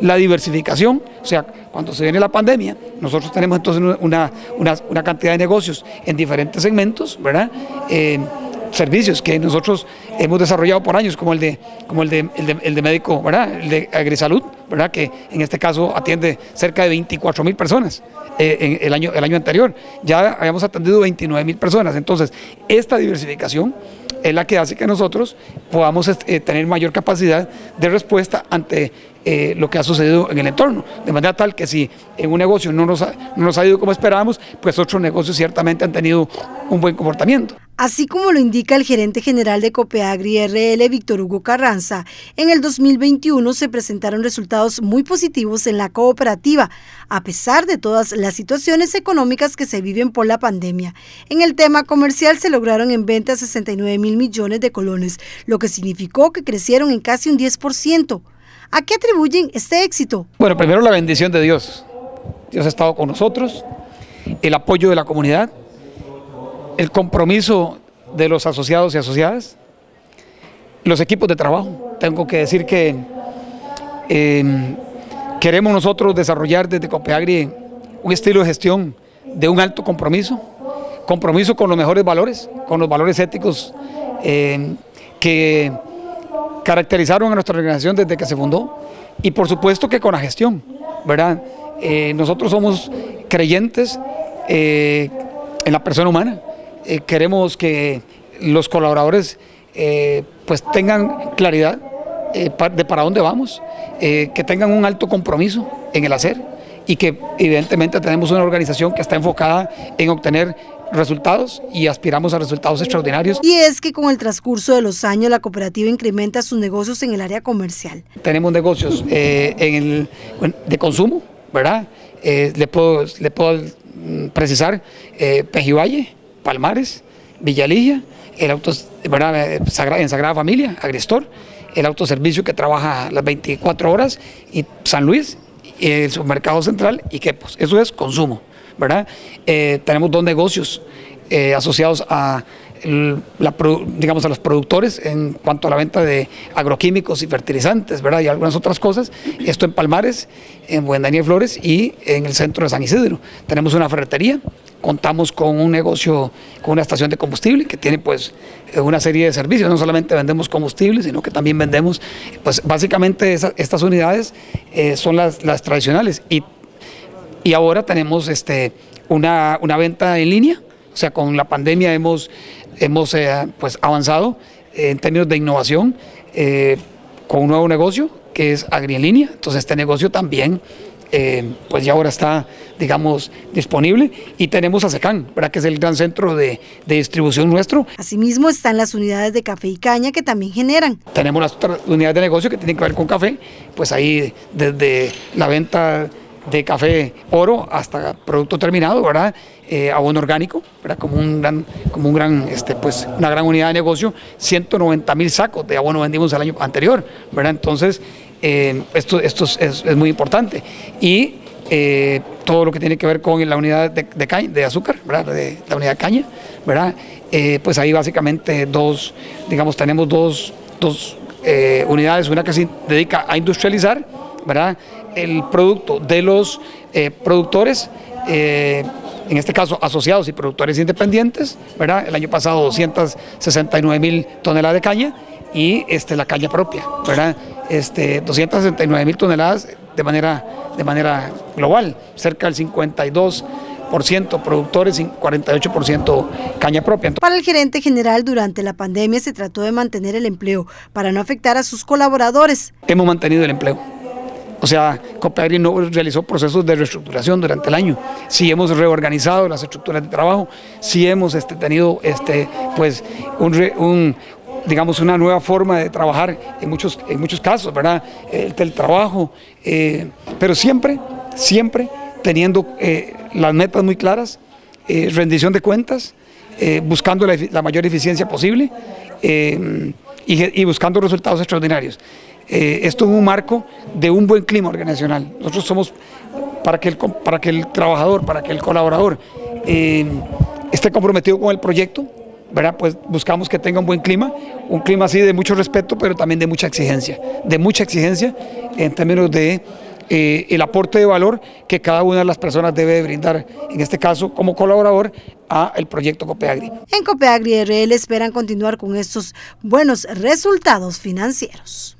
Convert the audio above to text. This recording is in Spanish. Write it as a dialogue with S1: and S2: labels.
S1: la diversificación, o sea, cuando se viene la pandemia, nosotros tenemos entonces una, una, cantidad de negocios en diferentes segmentos, ¿verdad? Eh, servicios que nosotros hemos desarrollado por años, como el de, como el de, el de, médico, ¿verdad? El de agrisalud, ¿verdad? Que en este caso atiende cerca de 24 mil personas. Eh, en el, año, el año anterior ya habíamos atendido 29 mil personas. Entonces, esta diversificación es la que hace que nosotros podamos eh, tener mayor capacidad de respuesta ante eh, lo que ha sucedido en el entorno. De manera tal que si en un negocio no nos, ha, no nos ha ido como esperábamos, pues otros negocios ciertamente han tenido un buen comportamiento.
S2: Así como lo indica el gerente general de Copeagri RL, Víctor Hugo Carranza, en el 2021 se presentaron resultados muy positivos en la cooperativa, a pesar de todas las situaciones económicas que se viven por la pandemia. En el tema comercial se lograron en venta 69 mil millones de colones, lo que significó que crecieron en casi un 10%. ¿A qué atribuyen este éxito?
S1: Bueno, primero la bendición de Dios. Dios ha estado con nosotros, el apoyo de la comunidad el compromiso de los asociados y asociadas, los equipos de trabajo. Tengo que decir que em, queremos nosotros desarrollar desde Copeagri un estilo de gestión de un alto compromiso, compromiso con los mejores valores, con los valores éticos em, que caracterizaron a nuestra organización desde que se fundó y por supuesto que con la gestión, ¿verdad? Eh, nosotros somos creyentes eh, en la persona humana, eh, queremos que los colaboradores eh, pues tengan claridad eh, de para dónde vamos, que tengan un alto compromiso en el hacer y que evidentemente tenemos una organización que está enfocada en obtener resultados y aspiramos a resultados extraordinarios.
S2: Y es que con el transcurso de los años la cooperativa incrementa sus negocios en el área comercial.
S1: Tenemos negocios en de consumo, ¿verdad? le, puedo, le puedo mm, precisar Pejivalle, Palmares, Villalilla, el auto, en Sagrada Familia, Agrestor, el autoservicio que trabaja las 24 horas y San Luis, el supermercado central y que pues, eso es consumo, ¿verdad? Eh, tenemos dos negocios eh, asociados a digamos, a los productores en cuanto a la venta de agroquímicos y fertilizantes, ¿verdad? Y algunas otras cosas. Esto en Palmares, en Buen Daniel Flores y en el centro de San Isidro. Tenemos una ferretería, contamos con un negocio, con una estación de combustible que tiene pues una serie de servicios. No solamente vendemos combustible, sino que también vendemos, pues básicamente estas unidades eh, son las, las tradicionales. Y, y ahora tenemos este, una, una venta en línea. O sea, con la pandemia hemos hemos eh, pues, avanzado en términos de innovación eh, con un nuevo negocio que es Agri en línea. Entonces este negocio también eh, pues ya ahora está, digamos, disponible. Y tenemos a Secan, ¿verdad? que es el gran centro de, de, distribución nuestro.
S2: Asimismo están las unidades de café y caña que también generan.
S1: Tenemos las otras unidades de negocio que tienen que ver con café, pues ahí desde la venta de café oro hasta producto terminado, ¿verdad? Eh, abono orgánico, ¿verdad? Como un gran, como un gran, este, pues, una gran unidad de negocio, 190 mil sacos de abono vendimos el año anterior, ¿verdad? Entonces, eh, esto, esto es, muy importante. Y eh, todo lo que tiene que ver con la unidad de, de, de azúcar, ¿verdad? De, la unidad de caña, ¿verdad? pues ahí básicamente dos, digamos, tenemos dos, dos unidades, una que se dedica a industrializar, ¿verdad? El producto de los eh, productores, eh, en este caso asociados y productores independientes, ¿verdad? El año pasado 269 mil toneladas de caña y este, la caña propia, ¿verdad? Este, 269 mil toneladas de manera, de manera global, cerca del 52 productores y 48% caña propia.
S2: Para el gerente general, durante la pandemia se trató de mantener el empleo para no afectar a sus colaboradores.
S1: Hemos mantenido el empleo sea, Copeagri no realizó procesos de reestructuración durante el año. Sí hemos reorganizado las estructuras de trabajo, sí hemos este, tenido este, pues, digamos, una nueva forma de trabajar en muchos, casos, ¿verdad? El teletrabajo, eh, pero siempre, siempre teniendo eh, las metas muy claras, eh, rendición de cuentas, buscando la, mayor eficiencia posible y buscando resultados extraordinarios. Eh, esto es un marco de un buen clima organizacional. Nosotros somos para que el, para que el trabajador, para que el colaborador eh, esté comprometido con el proyecto, ¿verdad? pues buscamos que tenga un buen clima, un clima así de mucho respeto, pero también de mucha exigencia, de mucha exigencia en términos de eh, el aporte de valor que cada una de las personas debe brindar, en este caso como colaborador, a el proyecto Copeagri.
S2: En Copeagri RL esperan continuar con estos buenos resultados financieros.